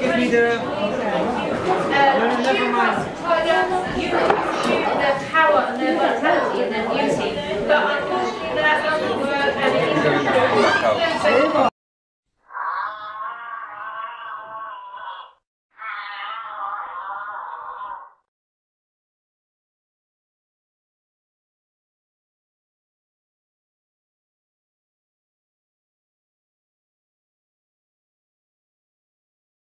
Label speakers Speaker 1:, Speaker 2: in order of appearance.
Speaker 1: give me the... No, never mind.
Speaker 2: their power and their vitality and their beauty. But unfortunately that doesn't work and it is